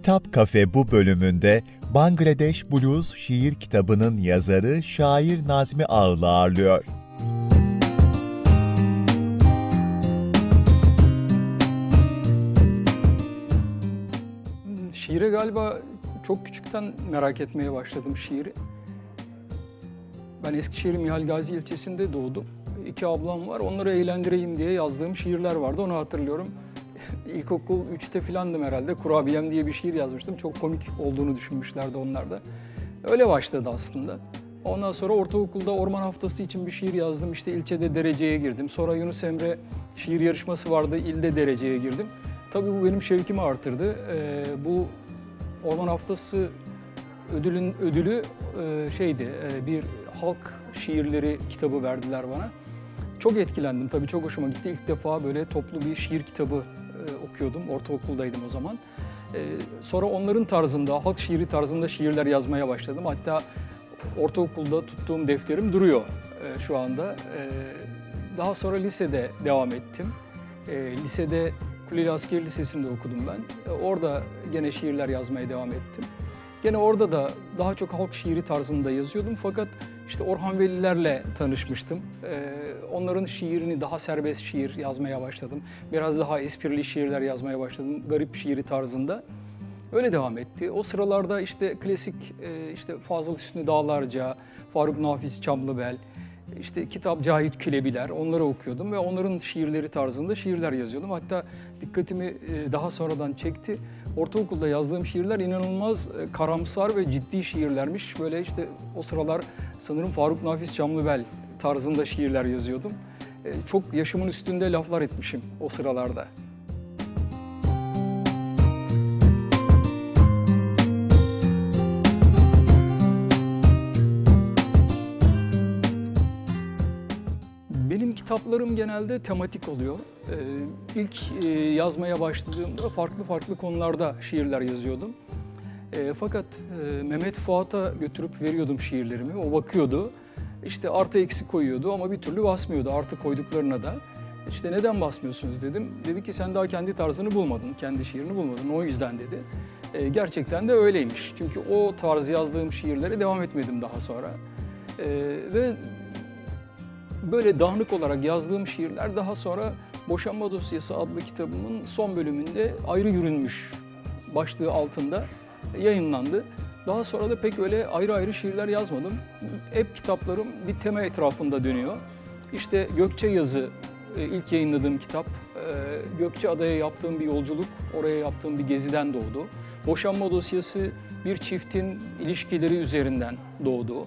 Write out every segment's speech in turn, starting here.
Kitap Kafe bu bölümünde Bangladeş Blues şiir kitabının yazarı şair Nazmi Ağlı ağırlıyor. Şiire galiba çok küçükten merak etmeye başladım şiiri. Ben Eskişehir Mihal Gazi ilçesinde doğdum. İki ablam var. Onları eğlendireyim diye yazdığım şiirler vardı. Onu hatırlıyorum. İlkokul 3'te filandım herhalde. Kurabiyem diye bir şiir yazmıştım. Çok komik olduğunu düşünmüşlerdi onlar da. Öyle başladı aslında. Ondan sonra ortaokulda orman haftası için bir şiir yazdım. İşte ilçede dereceye girdim. Sonra Yunus Emre şiir yarışması vardı. İlde dereceye girdim. Tabii bu benim şevkimi artırdı. Ee, bu orman haftası ödülün ödülü e, şeydi. e, bir halk şiirleri kitabı verdiler bana. Çok etkilendim tabii çok hoşuma gitti. İlk defa böyle toplu bir şiir kitabı okuyordum. Ortaokuldaydım o zaman. E, sonra onların tarzında, halk şiiri tarzında şiirler yazmaya başladım. Hatta ortaokulda tuttuğum defterim duruyor e, şu anda. E, daha sonra lisede devam ettim. E, lisede Kuleli Asker Lisesi'nde okudum ben. Orada gene şiirler yazmaya devam ettim. Gene orada da daha çok halk şiiri tarzında yazıyordum fakat işte Orhan Velilerle tanışmıştım. Ee, onların şiirini daha serbest şiir yazmaya başladım. Biraz daha esprili şiirler yazmaya başladım. Garip şiiri tarzında. Öyle devam etti. O sıralarda işte klasik e, işte Fazıl Hüsnü Dağlarca, Faruk Nafiz Çamlıbel, işte kitap Cahit Külebiler onları okuyordum ve onların şiirleri tarzında şiirler yazıyordum. Hatta dikkatimi e, daha sonradan çekti. Ortaokulda yazdığım şiirler inanılmaz e, karamsar ve ciddi şiirlermiş. Böyle işte o sıralar sanırım Faruk Nafiz Çamlıbel tarzında şiirler yazıyordum. E, Çok yaşımın üstünde laflar etmişim o sıralarda. Benim kitaplarım genelde tematik oluyor. Ee, ilk e, yazmaya başladığımda farklı farklı konularda şiirler yazıyordum. E, fakat e, Mehmet Fuat'a götürüp veriyordum şiirlerimi. O bakıyordu. İşte artı eksi koyuyordu ama bir türlü basmıyordu artı koyduklarına da. İşte neden basmıyorsunuz dedim. Dedi ki sen daha kendi tarzını bulmadın, kendi şiirini bulmadın. O yüzden dedi. E, gerçekten de öyleymiş. Çünkü o tarz yazdığım şiirlere devam etmedim daha sonra. E, ve böyle dağınık olarak yazdığım şiirler daha sonra Boşanma Dosyası adlı kitabımın son bölümünde ayrı yürünmüş başlığı altında yayınlandı. Daha sonra da pek öyle ayrı ayrı şiirler yazmadım. Hep kitaplarım bir tema etrafında dönüyor. İşte Gökçe Yazı e, ilk yayınladığım kitap. E, Gökçeada'ya yaptığım bir yolculuk, oraya yaptığım bir geziden doğdu. Boşanma Dosyası bir çiftin ilişkileri üzerinden doğdu.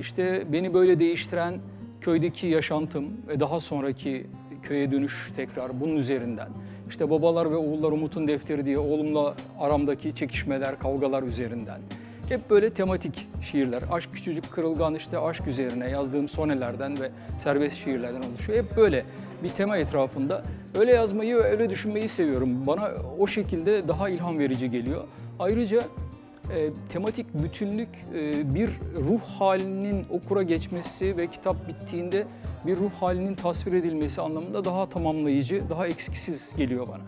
İşte beni böyle değiştiren köydeki yaşantım ve daha sonraki köye dönüş tekrar bunun üzerinden. İşte babalar ve oğullar Umut'un defteri diye oğlumla aramdaki çekişmeler, kavgalar üzerinden. Hep böyle tematik şiirler. Aşk küçücük kırılgan işte aşk üzerine yazdığım sonelerden ve serbest şiirlerden oluşuyor. Hep böyle bir tema etrafında. Öyle yazmayı ve öyle düşünmeyi seviyorum. Bana o şekilde daha ilham verici geliyor. Ayrıca e, tematik bütünlük e, bir ruh halinin okura geçmesi ve kitap bittiğinde bir ruh halinin tasvir edilmesi anlamında daha tamamlayıcı, daha eksiksiz geliyor bana.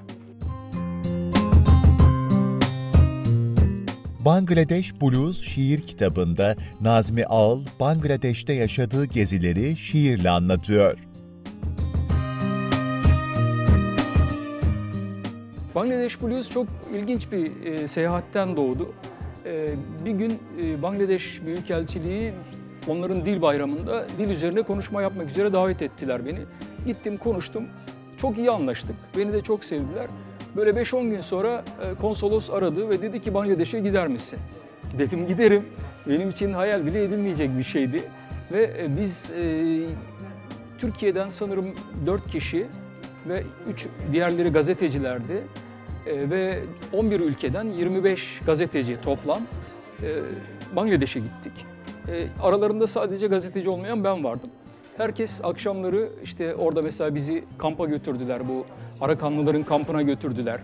Bangladeş Blues şiir kitabında Nazmi Ağal, Bangladeş'te yaşadığı gezileri şiirle anlatıyor. Bangladeş Blues çok ilginç bir e, seyahatten doğdu. E, bir gün e, Bangladeş Büyükelçiliği onların dil bayramında dil üzerine konuşma yapmak üzere davet ettiler beni. Gittim konuştum. Çok iyi anlaştık. Beni de çok sevdiler. Böyle 5-10 gün sonra e, konsolos aradı ve dedi ki Bangladeş'e gider misin? Dedim giderim. Benim için hayal bile edilmeyecek bir şeydi. Ve e, biz e, Türkiye'den sanırım 4 kişi ve 3 diğerleri gazetecilerdi. E, ve 11 ülkeden 25 gazeteci toplam e, Bangladeş'e gittik. E, aralarında sadece gazeteci olmayan ben vardım. Herkes akşamları işte orada mesela bizi kampa götürdüler. Bu Arakanlıların kampına götürdüler.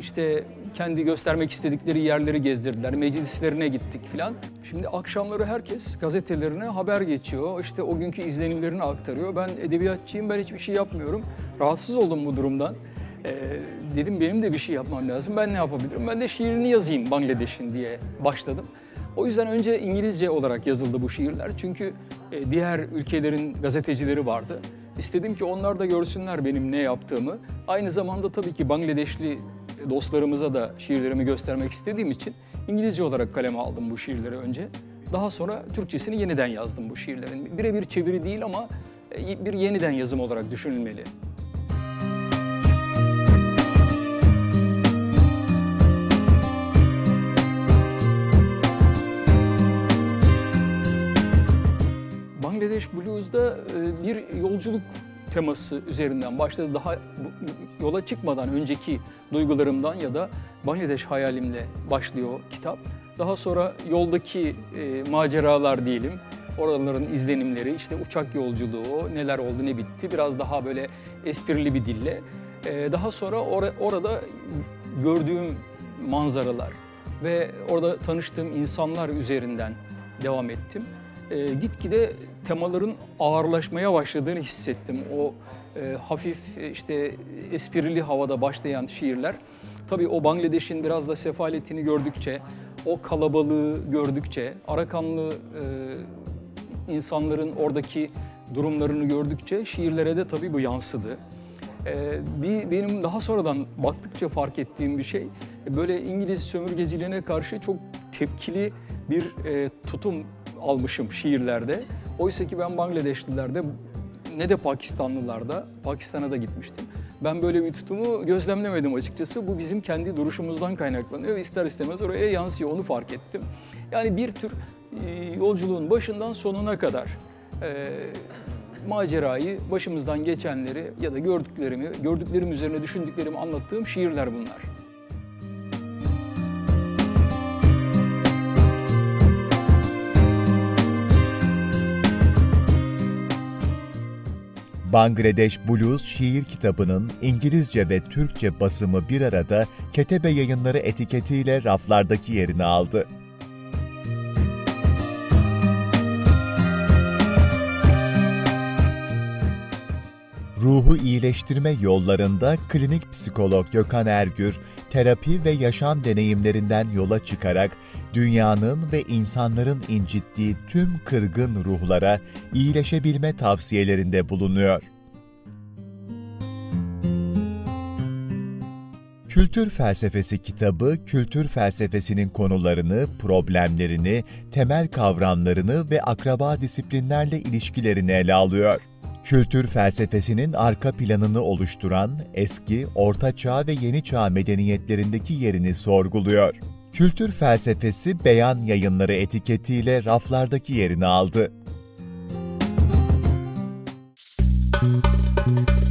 İşte kendi göstermek istedikleri yerleri gezdirdiler. Meclislerine gittik filan. Şimdi akşamları herkes gazetelerine haber geçiyor. İşte o günkü izlenimlerini aktarıyor. Ben edebiyatçıyım, ben hiçbir şey yapmıyorum. Rahatsız oldum bu durumdan. Ee, dedim benim de bir şey yapmam lazım. Ben ne yapabilirim? Ben de şiirini yazayım Bangladeş'in diye başladım. O yüzden önce İngilizce olarak yazıldı bu şiirler. Çünkü e, diğer ülkelerin gazetecileri vardı. İstedim ki onlar da görsünler benim ne yaptığımı. Aynı zamanda tabii ki Bangladeşli dostlarımıza da şiirlerimi göstermek istediğim için İngilizce olarak kaleme aldım bu şiirleri önce. Daha sonra Türkçesini yeniden yazdım bu şiirlerin. Birebir çeviri değil ama e, bir yeniden yazım olarak düşünülmeli. Bangladeş Blues'da e, bir yolculuk teması üzerinden başladı. Daha yola çıkmadan önceki duygularımdan ya da Bangladeş hayalimle başlıyor kitap. Daha sonra yoldaki e, maceralar diyelim, oraların izlenimleri, işte uçak yolculuğu, neler oldu ne bitti, biraz daha böyle esprili bir dille. E, daha sonra or orada gördüğüm manzaralar ve orada tanıştığım insanlar üzerinden devam ettim. E, gitgide temaların ağırlaşmaya başladığını hissettim. O e, hafif işte esprili havada başlayan şiirler. Tabii o Bangladeş'in biraz da sefaletini gördükçe, o kalabalığı gördükçe, Arakanlı e, insanların oradaki durumlarını gördükçe şiirlere de tabii bu yansıdı. E, bir benim daha sonradan baktıkça fark ettiğim bir şey, böyle İngiliz sömürgeciliğine karşı çok tepkili bir e, tutum almışım şiirlerde. Oysa ki ben Bangladeşlilerde ne de Pakistanlılarda, Pakistan'a da gitmiştim. Ben böyle bir tutumu gözlemlemedim açıkçası. Bu bizim kendi duruşumuzdan kaynaklanıyor ve ister istemez oraya yansıyor, onu fark ettim. Yani bir tür e, yolculuğun başından sonuna kadar e, macerayı, başımızdan geçenleri ya da gördüklerimi, gördüklerim üzerine düşündüklerimi anlattığım şiirler bunlar. Bangladeş Blues şiir kitabının İngilizce ve Türkçe basımı bir arada Ketebe Yayınları etiketiyle raflardaki yerini aldı. Ruhu iyileştirme yollarında klinik psikolog Gökhan Ergür, terapi ve yaşam deneyimlerinden yola çıkarak dünyanın ve insanların incittiği tüm kırgın ruhlara iyileşebilme tavsiyelerinde bulunuyor. Kültür Felsefesi kitabı, kültür felsefesinin konularını, problemlerini, temel kavramlarını ve akraba disiplinlerle ilişkilerini ele alıyor kültür felsefesinin arka planını oluşturan eski, orta çağ ve yeni çağ medeniyetlerindeki yerini sorguluyor. Kültür felsefesi beyan yayınları etiketiyle raflardaki yerini aldı. Müzik